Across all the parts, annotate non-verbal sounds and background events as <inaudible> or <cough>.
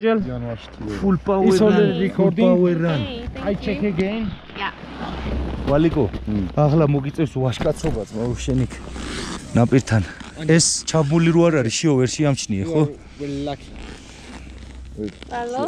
Gel. Full power It's run. already Full recording. power run. I check again. Yeah. ვალიკო ახლა მოგიწევს ვაშკაცობაც მოუ შენიქ ნაპირთან ეს ჩაბმული რო არ არის შიო ვერ შეამჩნიე ხო Well, lucky. Hello.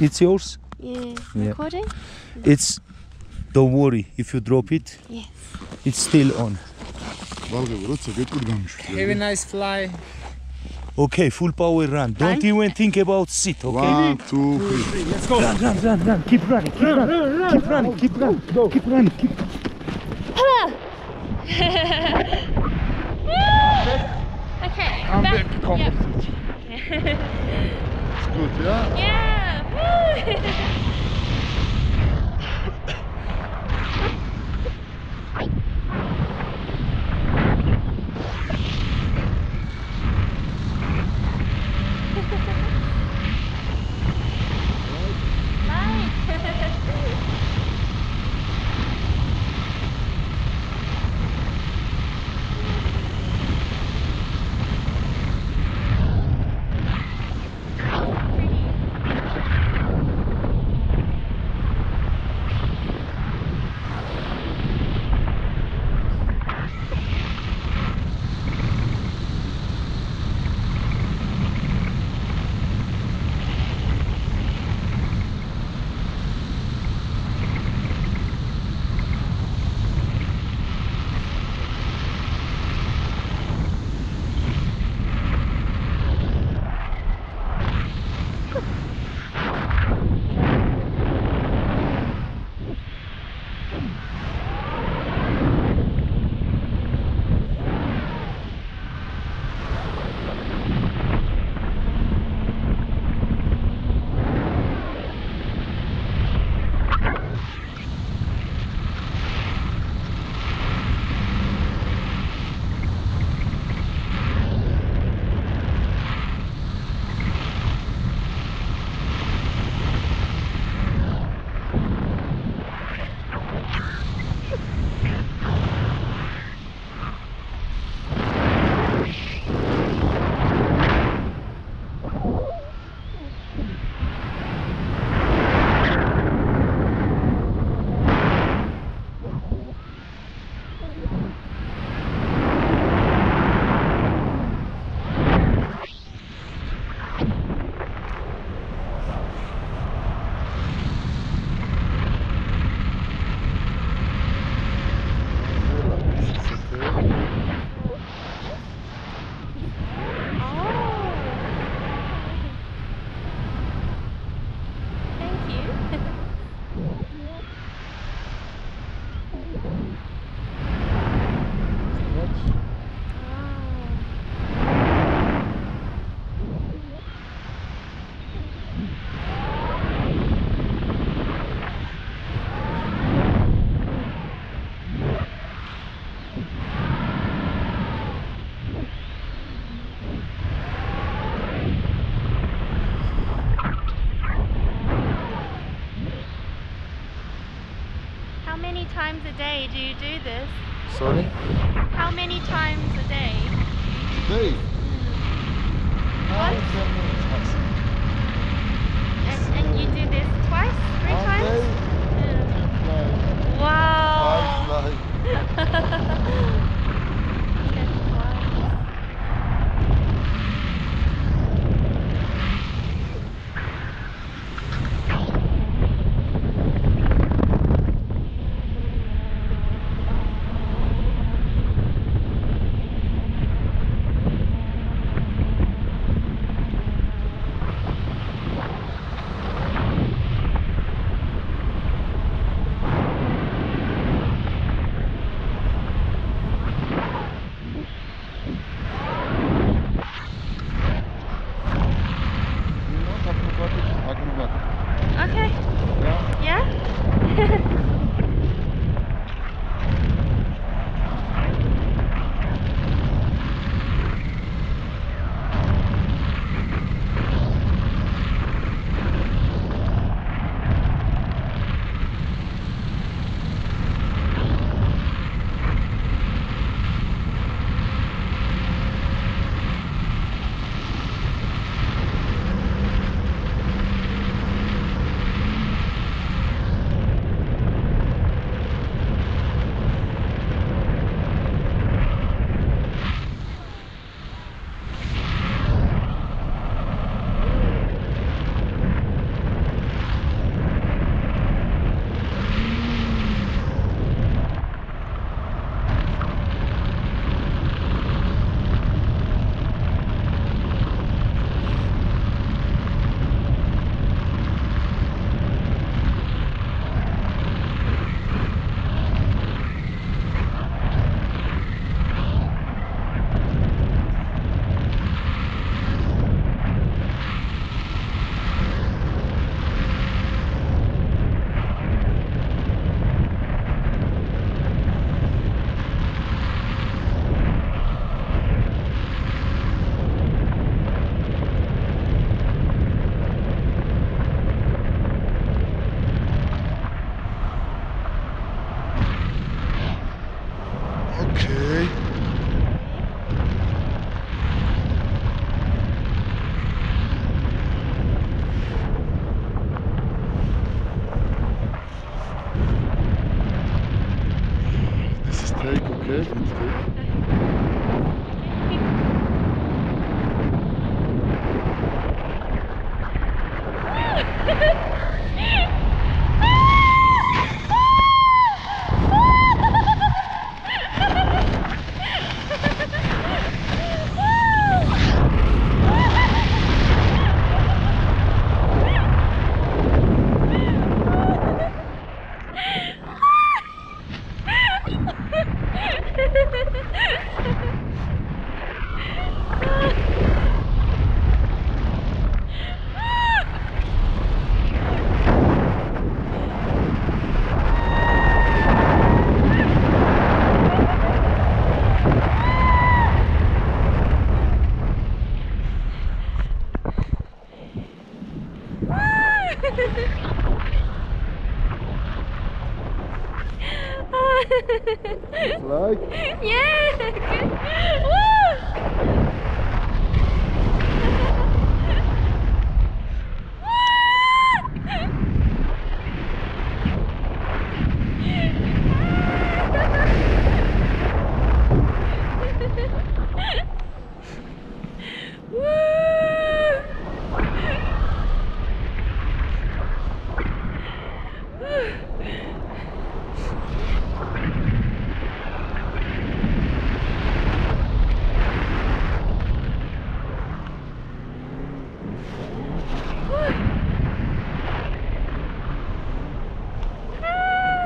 it's yours. Yeah. Recording? it's don't worry if you drop it Yes. it's still on Well, it's a good good Have a nice fly. Okay, full power run. Don't Time? even think about sit, okay? One, two, three. Let's go. Run, run, run, run. Keep running, keep run, running, run, keep running, keep running, keep running, keep running, <laughs> keep Okay. I'm back. back. Yep. it's good, yeah? <laughs> Yeah. <laughs> do you do this? Sorry? How many times a day? Today? What? Ok. <laughs> like? Yeah! Good. Woo!